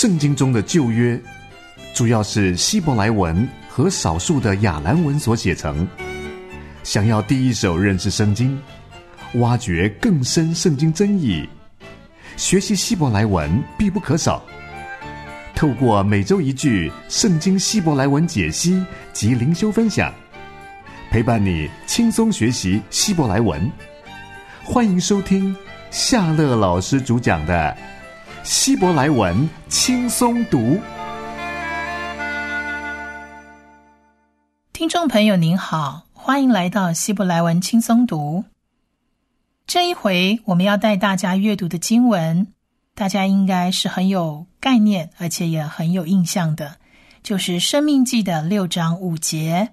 圣经中的旧约，主要是希伯来文和少数的亚兰文所写成。想要第一手认识圣经，挖掘更深圣经真意，学习希伯来文必不可少。透过每周一句圣经希伯来文解析及灵修分享，陪伴你轻松学习希伯来文。欢迎收听夏乐老师主讲的。希伯来文轻松读，听众朋友您好，欢迎来到希伯来文轻松读。这一回我们要带大家阅读的经文，大家应该是很有概念，而且也很有印象的，就是《生命记》的六章五节。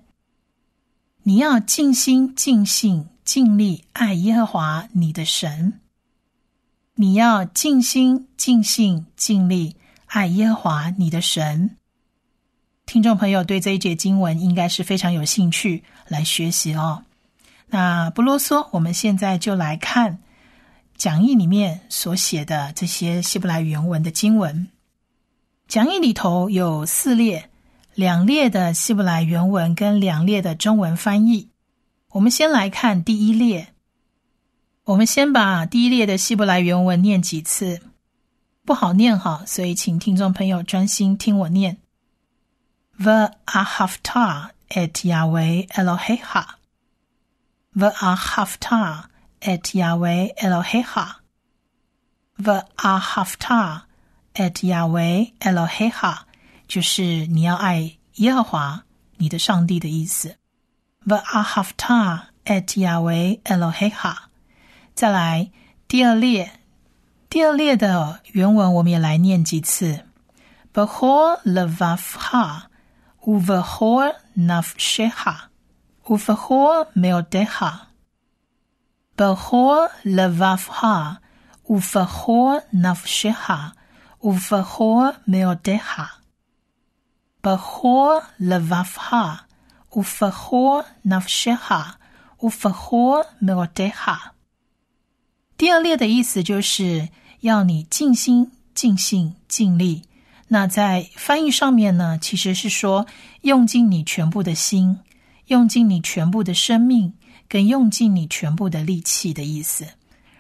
你要尽心、尽性、尽力爱耶和华你的神。你要尽心、尽性、尽力爱耶和华你的神。听众朋友对这一节经文应该是非常有兴趣来学习哦。那不啰嗦，我们现在就来看讲义里面所写的这些希伯来原文的经文。讲义里头有四列，两列的希伯来原文跟两列的中文翻译。我们先来看第一列。我们先把第一列的希伯来原文念几次，不好念哈，所以请听众朋友专心听我念。The Ahavta et Yahweh Elohecha. The Ahavta et Yahweh Elohecha. The Ahavta et Yahweh Elohecha，就是你要爱耶和华你的上帝的意思。The Ahavta et Yahweh Elohecha。再来第二列，第二列的原文我们也来念几次。Behor levavha uvehor nafsheha uvehor meodeha. Behor levavha uvehor nafsheha uvehor meodeha. Behor levavha uvehor nafsheha uvehor meodeha. 第二列的意思就是要你尽心、尽性、尽力。那在翻译上面呢，其实是说用尽你全部的心，用尽你全部的生命，跟用尽你全部的力气的意思。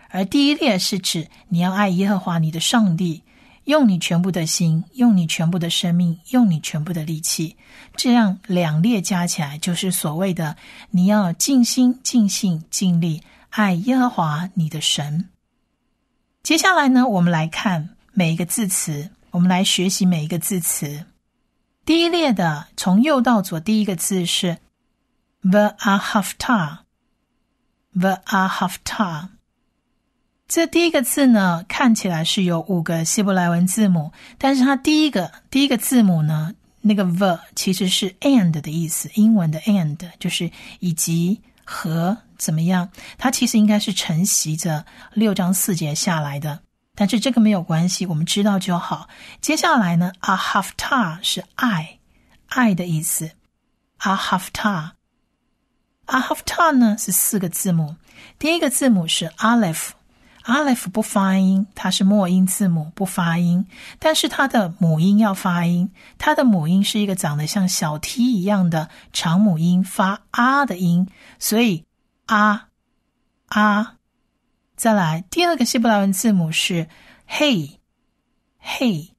而第一列是指你要爱耶和华你的上帝，用你全部的心，用你全部的生命，用你全部的力气。这样两列加起来就是所谓的你要尽心、尽性、尽力。爱耶和华你的神。接下来呢，我们来看每一个字词，我们来学习每一个字词。第一列的从右到左，第一个字是 “v’ahavta”，“v’ahavta”。这第一个字呢，看起来是有五个希伯来文字母，但是它第一个第一个字母呢，那个 v 其实是 and 的意思，英文的 and 就是以及。和怎么样？它其实应该是承袭着六章四节下来的，但是这个没有关系，我们知道就好。接下来呢，a h a f t a 是爱，爱的意思。，a h a f t a a h a f t a 呢是四个字母，第一个字母是 aleph。Aleph 不发音，它是末音字母，不发音。但是它的母音要发音，它的母音是一个长得像小 t 一样的长母音，发啊的音。所以啊啊，再来第二个希伯来文字母是 he，he，he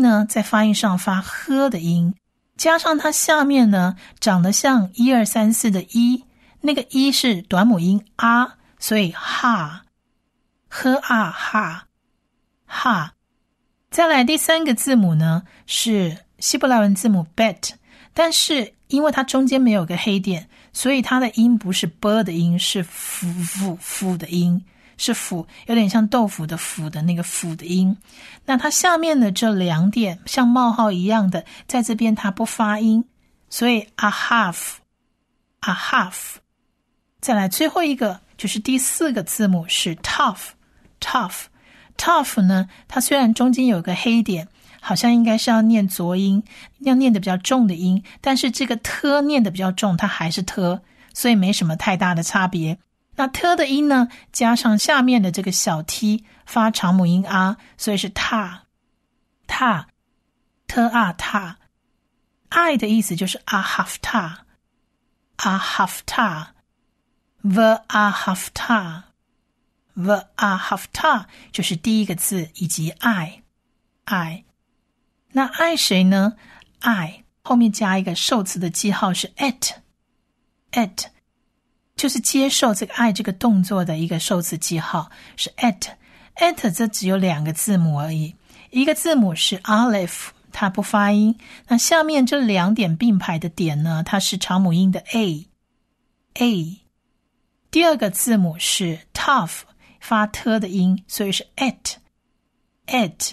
呢，在发音上发呵的音，加上它下面呢长得像一二三四的一，那个一是短母音啊，所以哈。呵啊哈哈，再来第三个字母呢是希伯来文字母 bet，但是因为它中间没有个黑点，所以它的音不是 b 的音，是 f f f 的音，是 f，有点像豆腐的腐的那个腐的音。那它下面的这两点像冒号一样的，在这边它不发音，所以 a half a half。再来最后一个就是第四个字母是 tough。Tough，tough 呢？它虽然中间有个黑点，好像应该是要念浊音，要念的比较重的音，但是这个 t 念的比较重，它还是 t，所以没什么太大的差别。那 t 的音呢，加上下面的这个小 t 发长母音啊，所以是 ta 塔，t a 塔，爱的意思就是 ahafta，ahafta，v ahaf ta the a half ta 就是第一个字以及爱，爱。那爱谁呢？爱后面加一个受词的记号是 at，at 就是接受这个爱这个动作的一个受词记号是 at，at 这只有两个字母而已，一个字母是 alef 它不发音。那下面这两点并排的点呢，它是长母音的 a，a。第二个字母是 tough，发 t 的音，所以是 at，at。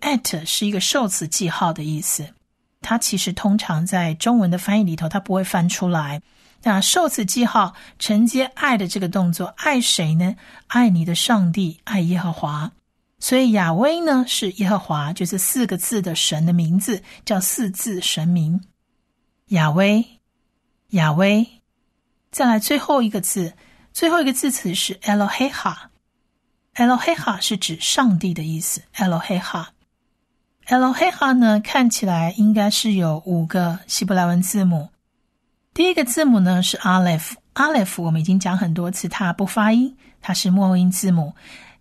at 是一个受词记号的意思，它其实通常在中文的翻译里头，它不会翻出来。那受词记号承接爱的这个动作，爱谁呢？爱你的上帝，爱耶和华。所以亚威呢是耶和华，就是四个字的神的名字，叫四字神名。亚威，亚威。再来最后一个字，最后一个字词是 Eloheha，Eloheha 是指上帝的意思，Eloheha。Eloheha 呢，看起来应该是有五个希伯来文字母。第一个字母呢是 Aleph，Aleph 我们已经讲很多次，它不发音，它是末音字母。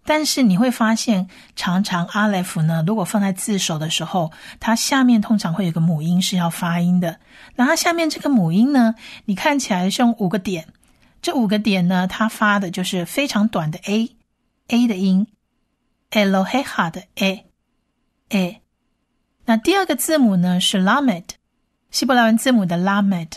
但是你会发现，常常 Aleph 呢，如果放在字首的时候，它下面通常会有个母音是要发音的。那它下面这个母音呢，你看起来是用五个点，这五个点呢，它发的就是非常短的 a，a 的音，Eloheha 的 a，a。那第二个字母呢是 Lamed，希伯来文字母的 Lamed。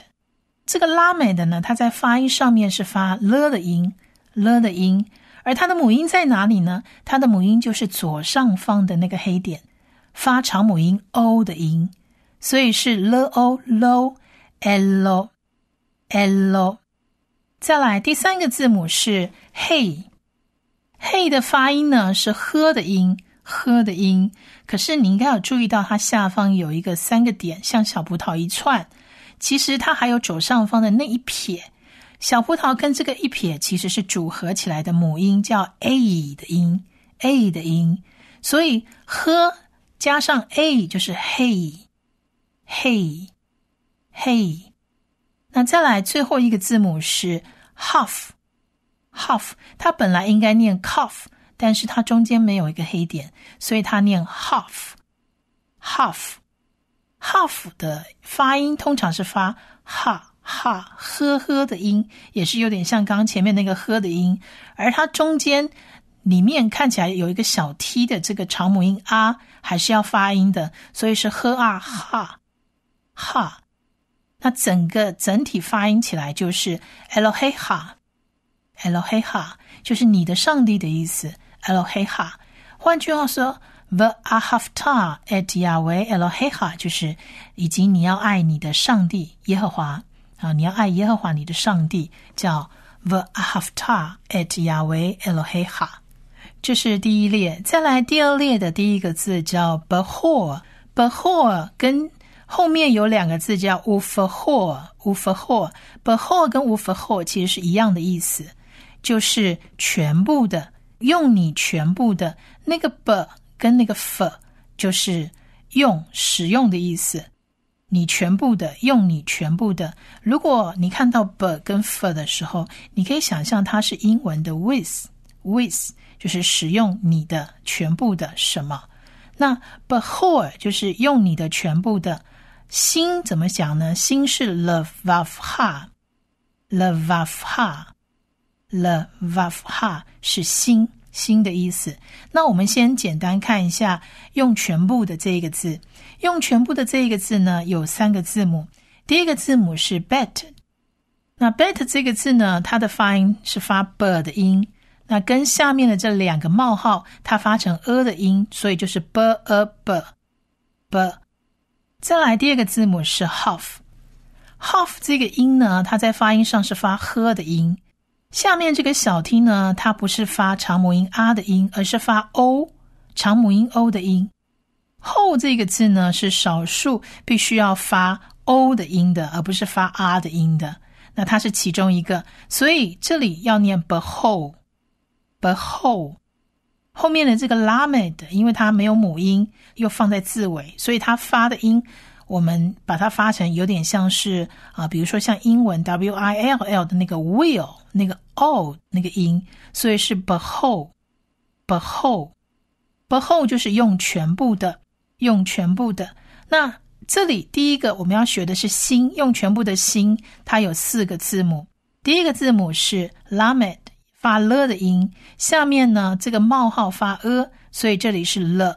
这个 Lamed 呢，它在发音上面是发 l 的音，，l 的音。而它的母音在哪里呢？它的母音就是左上方的那个黑点，发长母音 o 的音，所以是 l o lo l l。再来第三个字母是 Hey，Hey 的发音呢是喝的音。喝的音，可是你应该有注意到，它下方有一个三个点，像小葡萄一串。其实它还有左上方的那一撇，小葡萄跟这个一撇其实是组合起来的母音，叫 a 的音，a 的音。所以喝加上 a 就是 hey，hey，hey。那再来最后一个字母是 half，half，它本来应该念 cough。但是它中间没有一个黑点，所以它念 half，half，half 的发音通常是发哈哈呵呵的音，也是有点像刚刚前面那个呵的音，而它中间里面看起来有一个小 t 的这个长母音啊，还是要发音的，所以是呵啊哈哈，那整个整体发音起来就是 Eloheha，Eloheha 就是你的上帝的意思。Eloheha，换句话说，the ahafta et Yahweh Eloheha，就是以及你要爱你的上帝耶和华啊，你要爱耶和华你的上帝，叫 the ahafta et Yahweh Eloheha，这是第一列。再来第二列的第一个字叫 behor，behor 跟后面有两个字叫 ufahor，ufahor，behor 跟 ufahor 其实是一样的意思，就是全部的。用你全部的那个 b 跟那个 f，就是用使用的意思。你全部的，用你全部的。如果你看到 b 跟 f 的时候，你可以想象它是英文的 with，with 就是使用你的全部的什么。那 before 就是用你的全部的心怎么讲呢？心是 love of ha，love of ha。了，vav ha 是心心的意思。那我们先简单看一下用全部的这一个字。用全部的这一个字呢，有三个字母。第一个字母是 bet。那 bet 这个字呢，它的发音是发 b 的音。那跟下面的这两个冒号，它发成 a 的音，所以就是 b a b b。再来第二个字母是 half。half 这个音呢，它在发音上是发呵的音。下面这个小 t 呢，它不是发长母音 r 的音，而是发 o 长母音 o 的音。后这个字呢是少数必须要发 o 的音的，而不是发 r 的音的。那它是其中一个，所以这里要念 behold，behold。后面的这个 lamed，因为它没有母音，又放在字尾，所以它发的音，我们把它发成有点像是啊，比如说像英文 w i l l 的那个 will 那个 o 那个音，所以是 behold，behold，behold 就是用全部的，用全部的。那这里第一个我们要学的是心，用全部的心，它有四个字母，第一个字母是 lamed。发了的音，下面呢这个冒号发呃所以这里是了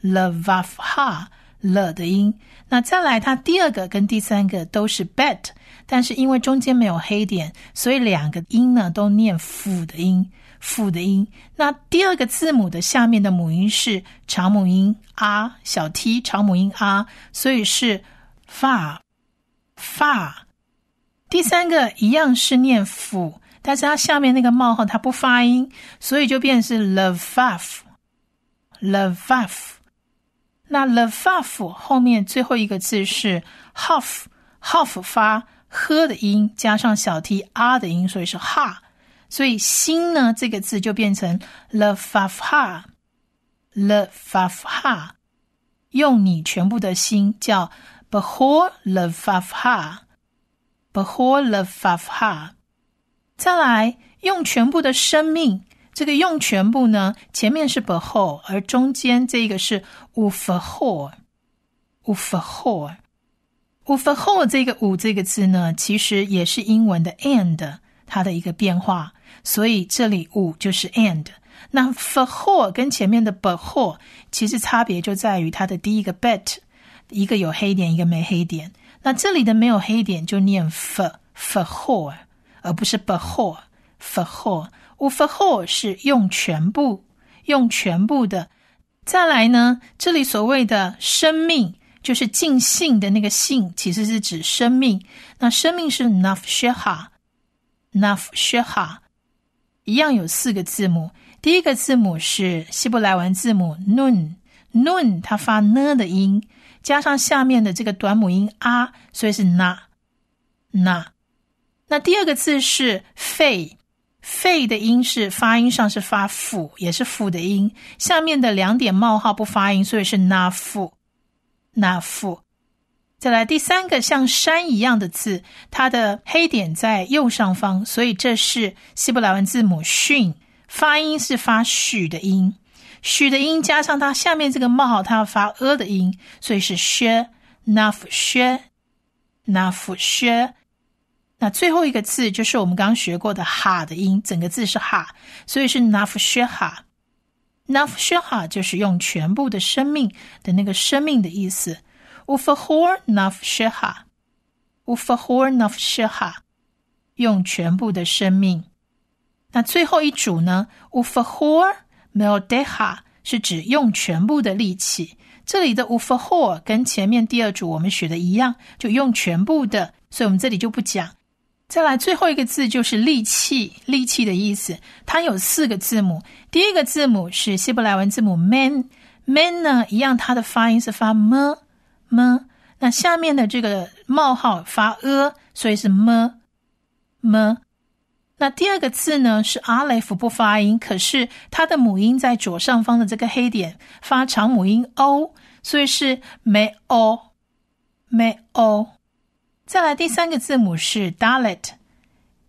了 v f ha 了的音。那再来，它第二个跟第三个都是 bet，但是因为中间没有黑点，所以两个音呢都念辅的音，辅的音。那第二个字母的下面的母音是长母音 a，小 t 长母音 a，所以是 fa fa。第三个一样是念辅。但是它下面那个冒号它不发音，所以就变成是 le faf，le faf。那 le faf 后面最后一个字是 half，half 发呵的音，加上小 t r 的音，所以是哈。所以心呢这个字就变成 le faf ha，le faf ha。用你全部的心叫 behor le faf 再来用全部的生命，这个用全部呢，前面是 behold，而中间这个是 ufahor，ufahor，ufahor 这个 u 这个字呢，其实也是英文的 and 它的一个变化，所以这里 u 就是 and。那 fahor 跟前面的 behold 其实差别就在于它的第一个 bet，一个有黑点，一个没黑点。那这里的没有黑点就念 f fahor。而不是 behor fahor，乌 fahor 是用全部，用全部的。再来呢，这里所谓的生命，就是尽兴的那个兴，其实是指生命。那生命是 nafsheha，nafsheha，一样有四个字母。第一个字母是希伯来文字母 nun，nun 它发呢的音，加上下面的这个短母音 a，所以是 na，na。那第二个字是肺，肺的音是发音上是发辅，也是辅的音。下面的两点冒号不发音，所以是 na 辅，na 辅。再来第三个像山一样的字，它的黑点在右上方，所以这是希伯来文字母训，发音是发许的音，许的音加上它下面这个冒号，它要发呃的音，所以是 sh，na 辅 sh，na 辅 sh。那最后一个字就是我们刚刚学过的哈的音，整个字是哈，所以是 nafsheha。nafsheha 就是用全部的生命的那个生命的意思。ufahor nafsheha，ufahor nafsheha，用全部的生命。那最后一组呢？ufahor meldeha 是指用全部的力气。这里的 ufahor 跟前面第二组我们学的一样，就用全部的，所以我们这里就不讲。再来最后一个字就是力气，力气的意思。它有四个字母，第一个字母是希伯来文字母 man，man 呢一样，它的发音是发 m m。那下面的这个冒号发 a，所以是 m m。那第二个字呢是 aleph 不发音，可是它的母音在左上方的这个黑点发长母音 o，所以是 me o me o。再来第三个字母是 dalet，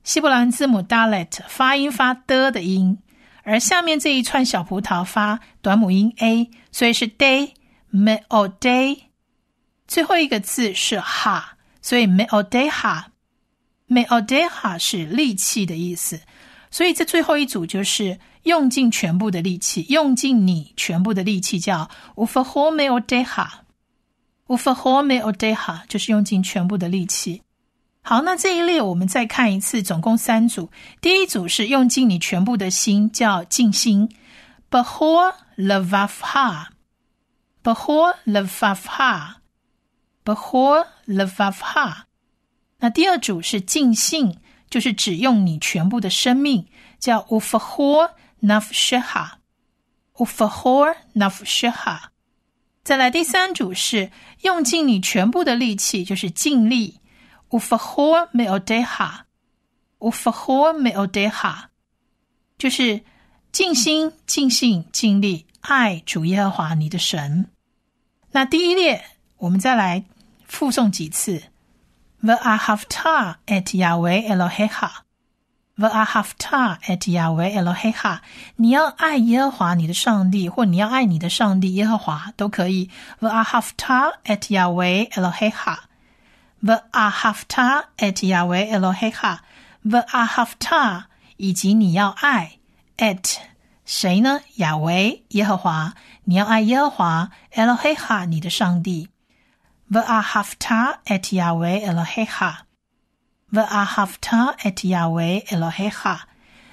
希伯兰字母 dalet 发音发的的音，而下面这一串小葡萄发短母音 a，所以是 day me o day。最后一个字是 ha，所以 me o day ha me o day ha 是力气的意思，所以这最后一组就是用尽全部的力气，用尽你全部的力气叫 ufa ho me o day ha。Ufahome odeha 就是用尽全部的力气。好，那这一列我们再看一次，总共三组。第一组是用尽你全部的心，叫尽心 b e h o r levafha，behor levafha，behor levafha。那第二组是尽兴，就是只用你全部的生命，叫 u f a h o r nafsheha，u f a h o r nafsheha。再来第三组是用尽你全部的力气，就是尽力。ufahor meodeha，ufahor meodeha，就是尽心、尽性、尽力爱主耶和华你的神。那第一列，我们再来复诵几次：V'ahavta et Yahweh Elohecha，V'ahavta et Yahweh Elohecha。你要爱耶和华你的上帝，或你要爱你的上帝耶和华都可以。V'ahavta et Yahweh Elohecha，V'ahavta et Yahweh Elohecha，V'ahavta 以及你要爱 at 谁呢？亚维耶和华。你要爱耶和华，Eloheha，你的上帝。V'ahavta et Yahweh Eloheha，V'ahavta et Yahweh Eloheha。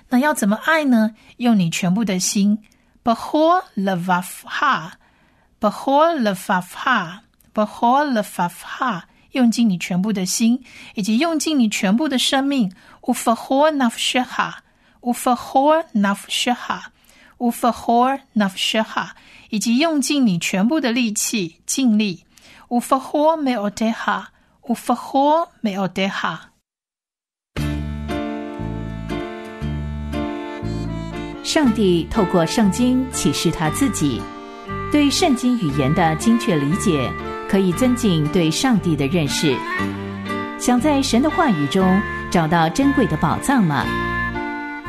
那要怎么爱呢？用你全部的心，B'chol levavha，B'chol levavha，B'chol levavha，用尽你全部的心，以及用尽你全部的生命，Ufachol nafsheha，Ufachol nafsheha，Ufachol nafsheha。以及用尽你全部的力气，尽力。无法活 上帝透过圣经启示他自己，对圣经语言的精确理解，可以增进对上帝的认识。想在神的话语中找到珍贵的宝藏吗？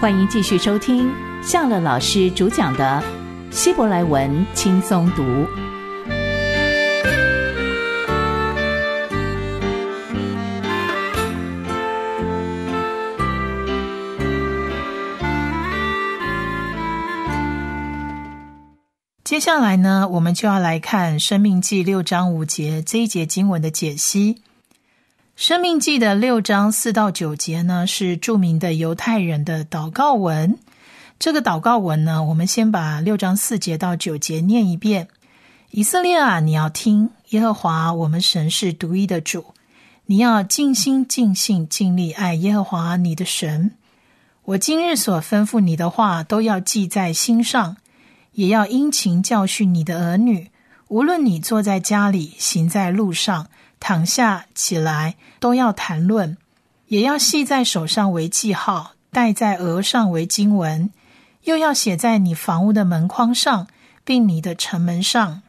欢迎继续收听夏乐老师主讲的。希伯来文轻松读。接下来呢，我们就要来看《生命记》六章五节这一节经文的解析。《生命记》的六章四到九节呢，是著名的犹太人的祷告文。这个祷告文呢，我们先把六章四节到九节念一遍。以色列啊，你要听耶和华我们神是独一的主，你要尽心尽性尽力爱耶和华你的神。我今日所吩咐你的话，都要记在心上，也要殷勤教训你的儿女。无论你坐在家里，行在路上，躺下起来，都要谈论，也要系在手上为记号，戴在额上为经文。又要写在你房屋的门框上，并你的城门上。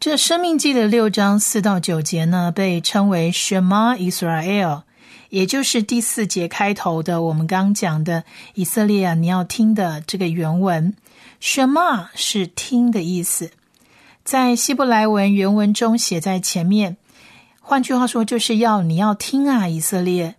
这《生命记》的六章四到九节呢，被称为 Shema Israel，也就是第四节开头的我们刚讲的以色列啊，你要听的这个原文。什么是听的意思，在希伯来文原文中写在前面。换句话说，就是要你要听啊，以色列。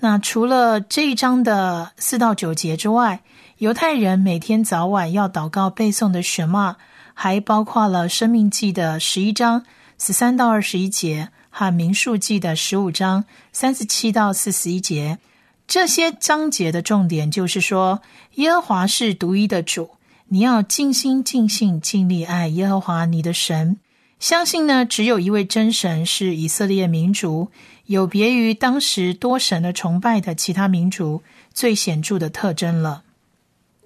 那除了这一章的四到九节之外，犹太人每天早晚要祷告背诵的什么，还包括了《生命记》的十一章十三到二十一节和《民数记》的十五章三十七到四十一节。这些章节的重点就是说，耶和华是独一的主，你要尽心尽性尽力爱耶和华你的神。相信呢，只有一位真神是以色列民族，有别于当时多神的崇拜的其他民族最显著的特征了。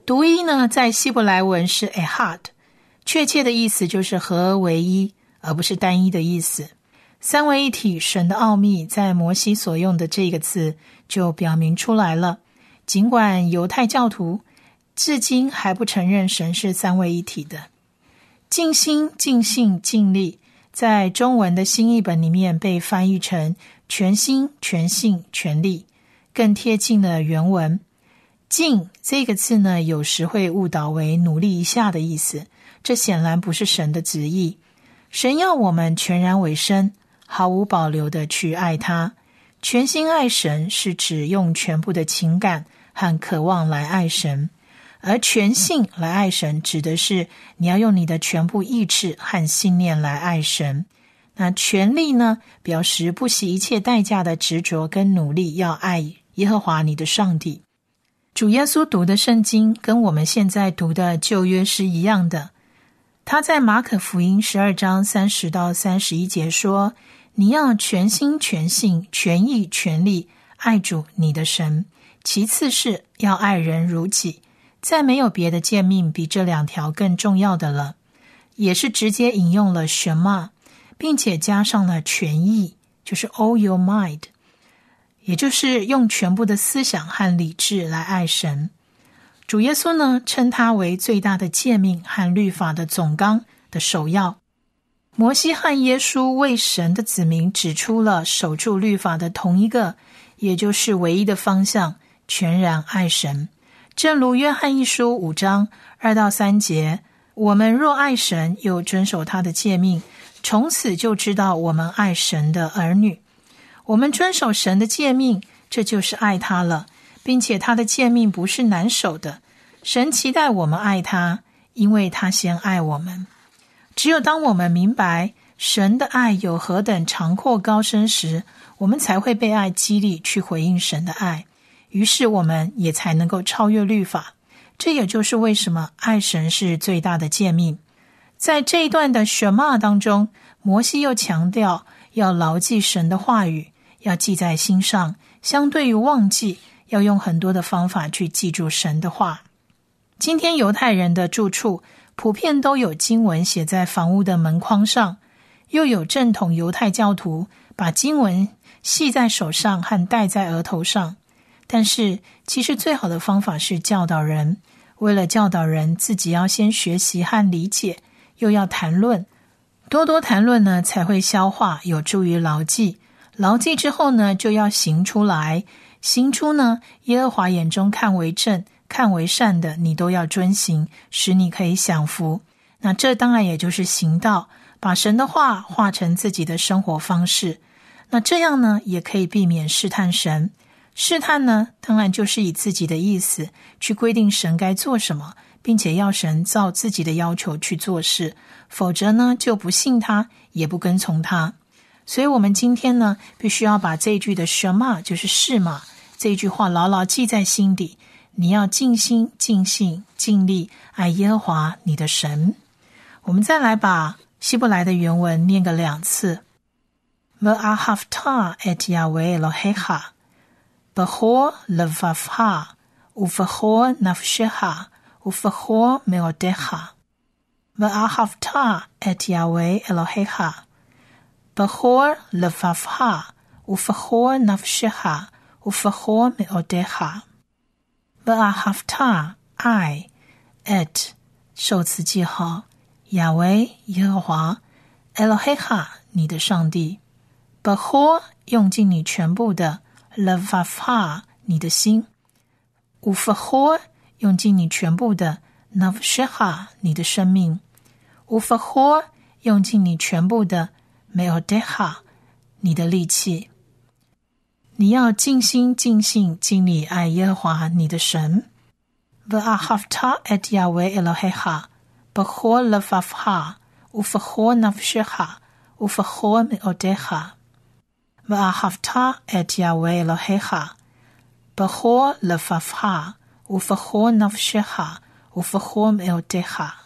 独一呢，在希伯来文是 ahad，确切的意思就是合而为一，而不是单一的意思。三位一体神的奥秘，在摩西所用的这个字就表明出来了。尽管犹太教徒至今还不承认神是三位一体的，尽心、尽性、尽力，在中文的新译本里面被翻译成全心、全性、全力，更贴近了原文。尽这个字呢，有时会误导为努力一下的意思，这显然不是神的旨意。神要我们全然委身，毫无保留的去爱他。全心爱神是指用全部的情感和渴望来爱神，而全性来爱神，指的是你要用你的全部意志和信念来爱神。那全力呢，表示不惜一切代价的执着跟努力，要爱耶和华你的上帝。主耶稣读的圣经跟我们现在读的旧约是一样的。他在马可福音十二章三十到三十一节说：“你要全心全性全意全力爱主你的神，其次是要爱人如己。再没有别的诫命比这两条更重要的了。”也是直接引用了什么，并且加上了全意，就是 all your mind。也就是用全部的思想和理智来爱神。主耶稣呢，称它为最大的诫命和律法的总纲的首要。摩西和耶稣为神的子民指出了守住律法的同一个，也就是唯一的方向：全然爱神。正如约翰一书五章二到三节，我们若爱神，又遵守他的诫命，从此就知道我们爱神的儿女。我们遵守神的诫命，这就是爱他了，并且他的诫命不是难守的。神期待我们爱他，因为他先爱我们。只有当我们明白神的爱有何等长阔高深时，我们才会被爱激励去回应神的爱。于是我们也才能够超越律法，这也就是为什么爱神是最大的诫命。在这一段的选骂当中，摩西又强调要牢记神的话语，要记在心上。相对于忘记，要用很多的方法去记住神的话。今天犹太人的住处普遍都有经文写在房屋的门框上，又有正统犹太教徒把经文系在手上和戴在额头上。但是，其实最好的方法是教导人。为了教导人，自己要先学习和理解，又要谈论，多多谈论呢，才会消化，有助于牢记。牢记之后呢，就要行出来。行出呢，耶和华眼中看为正、看为善的，你都要遵行，使你可以享福。那这当然也就是行道，把神的话化成自己的生活方式。那这样呢，也可以避免试探神。试探呢，当然就是以自己的意思去规定神该做什么，并且要神照自己的要求去做事，否则呢就不信他，也不跟从他。所以，我们今天呢，必须要把这句的什么，就是是嘛这句话牢牢记在心底。你要尽心、尽性、尽力爱耶和华你的神。我们再来把希伯来的原文念个两次：V'ahavta et Yahweh l o h e h a。B'chor levavha uv'chor nafsheha, uv'chor meodeha. v'ahavta et Yahweh Elohecha b'chor levavha uv'chor nafsheha, uv'chor meodeha. v'ahavta 爱 et 受词记号亚维耶和华 Elohecha 你的上帝 b'chor 用尽你全部的 Levavha，你的心；Ufahor，用尽你全部的；Navsheha，你的生命；Ufahor，用尽你全部的；Meodeha，你的力气。你要尽心尽性尽力爱耶和华你的神。V'ahavta et Yahweh Eloheha, b'chol levavha ufachol nafshecha ufachol meodecha。V'ahavta et Yahweh Elohecha, b'chor lefavcha, u'v'chor nafshecha, u'v'chor me'odecha.